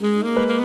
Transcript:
Música